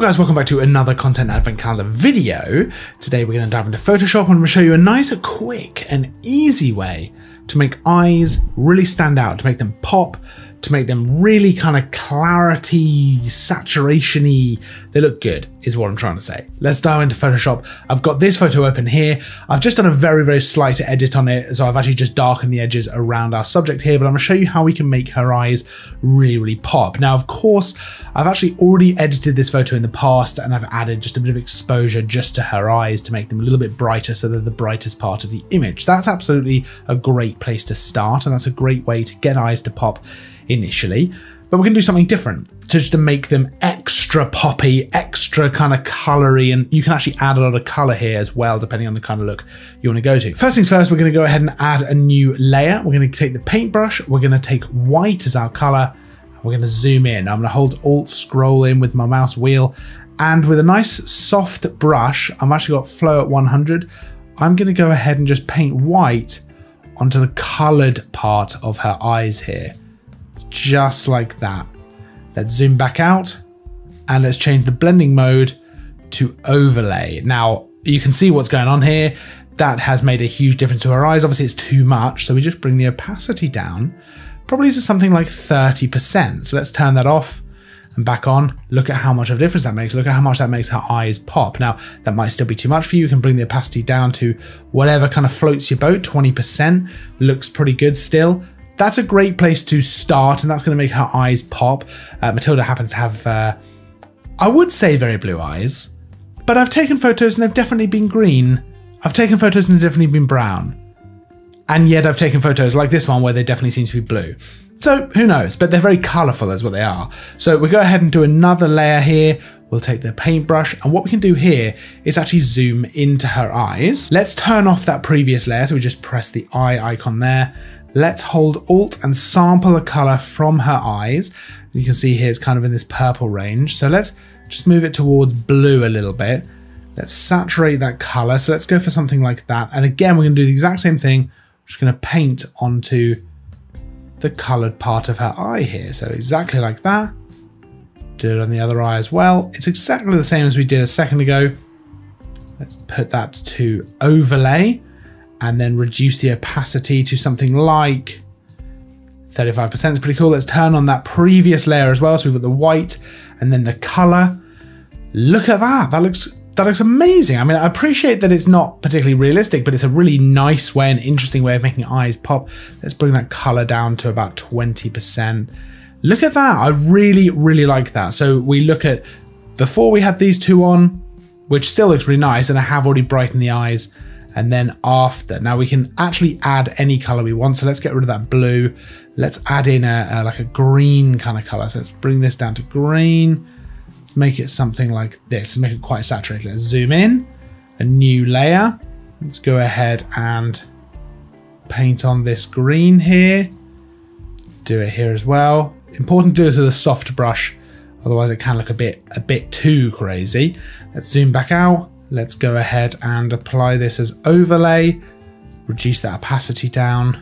guys, welcome back to another Content Advent Calendar video. Today we're going to dive into Photoshop and I'm going to show you a nice, quick and easy way to make eyes really stand out, to make them pop, to make them really kind of clarity, saturation-y. They look good, is what I'm trying to say. Let's dive into Photoshop. I've got this photo open here. I've just done a very, very slight edit on it. So I've actually just darkened the edges around our subject here, but I'm gonna show you how we can make her eyes really, really pop. Now, of course, I've actually already edited this photo in the past and I've added just a bit of exposure just to her eyes to make them a little bit brighter so they're the brightest part of the image. That's absolutely a great place to start and that's a great way to get eyes to pop initially, but we're going to do something different to just to make them extra poppy, extra kind of colory, and you can actually add a lot of color here as well, depending on the kind of look you want to go to. First things first, we're going to go ahead and add a new layer. We're going to take the paintbrush, we're going to take white as our color, we're going to zoom in. I'm going to hold Alt, scroll in with my mouse wheel, and with a nice soft brush, I've actually got flow at 100. I'm going to go ahead and just paint white onto the colored part of her eyes here just like that. Let's zoom back out and let's change the blending mode to overlay. Now you can see what's going on here. That has made a huge difference to our eyes. Obviously it's too much. So we just bring the opacity down probably to something like 30%. So let's turn that off and back on. Look at how much of a difference that makes. Look at how much that makes her eyes pop. Now, that might still be too much for you. You can bring the opacity down to whatever kind of floats your boat, 20%. Looks pretty good still that's a great place to start, and that's going to make her eyes pop. Uh, Matilda happens to have, uh, I would say, very blue eyes, but I've taken photos and they've definitely been green. I've taken photos and they've definitely been brown. And yet I've taken photos like this one where they definitely seem to be blue. So who knows, but they're very colourful as what they are. So we go ahead and do another layer here. We'll take the paintbrush and what we can do here is actually zoom into her eyes. Let's turn off that previous layer. So we just press the eye icon there Let's hold Alt and sample a color from her eyes. You can see here it's kind of in this purple range. So let's just move it towards blue a little bit. Let's saturate that color. So let's go for something like that. And again, we're gonna do the exact same thing. We're just gonna paint onto the colored part of her eye here. So exactly like that. Do it on the other eye as well. It's exactly the same as we did a second ago. Let's put that to overlay and then reduce the opacity to something like 35% is pretty cool. Let's turn on that previous layer as well. So we've got the white and then the color. Look at that. That looks that looks amazing. I mean, I appreciate that it's not particularly realistic, but it's a really nice way, an interesting way of making eyes pop. Let's bring that color down to about 20%. Look at that. I really, really like that. So we look at before we had these two on, which still looks really nice, and I have already brightened the eyes and then after. Now we can actually add any color we want. So let's get rid of that blue. Let's add in a, a like a green kind of color. So let's bring this down to green. Let's make it something like this. Make it quite saturated. Let's zoom in, a new layer. Let's go ahead and paint on this green here. Do it here as well. Important to do it with a soft brush. Otherwise it can look a bit, a bit too crazy. Let's zoom back out Let's go ahead and apply this as overlay, reduce that opacity down.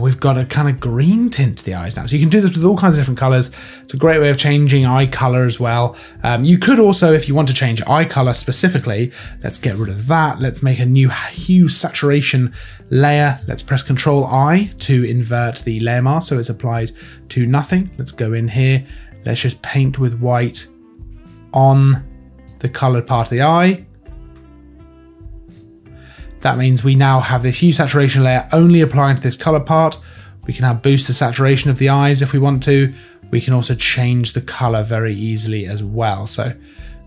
We've got a kind of green tint to the eyes now. So you can do this with all kinds of different colors. It's a great way of changing eye color as well. Um, you could also, if you want to change eye color specifically, let's get rid of that. Let's make a new hue saturation layer. Let's press Control I to invert the layer mask so it's applied to nothing. Let's go in here. Let's just paint with white on the coloured part of the eye. That means we now have this hue saturation layer only applying to this colour part. We can have boost the saturation of the eyes if we want to. We can also change the colour very easily as well. So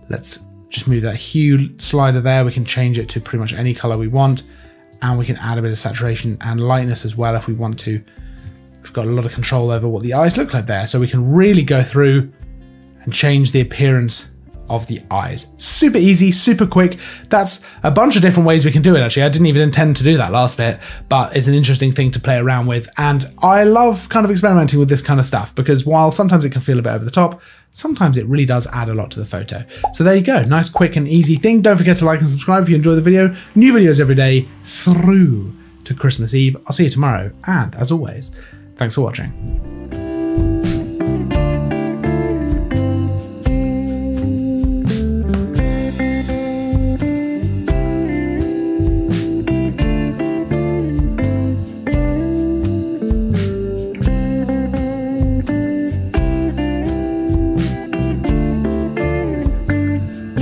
let's just move that hue slider there. We can change it to pretty much any colour we want. And we can add a bit of saturation and lightness as well if we want to. We've got a lot of control over what the eyes look like there. So we can really go through and change the appearance of the eyes. Super easy, super quick. That's a bunch of different ways we can do it actually. I didn't even intend to do that last bit, but it's an interesting thing to play around with. And I love kind of experimenting with this kind of stuff because while sometimes it can feel a bit over the top, sometimes it really does add a lot to the photo. So there you go, nice, quick and easy thing. Don't forget to like and subscribe if you enjoy the video. New videos every day through to Christmas Eve. I'll see you tomorrow. And as always, thanks for watching.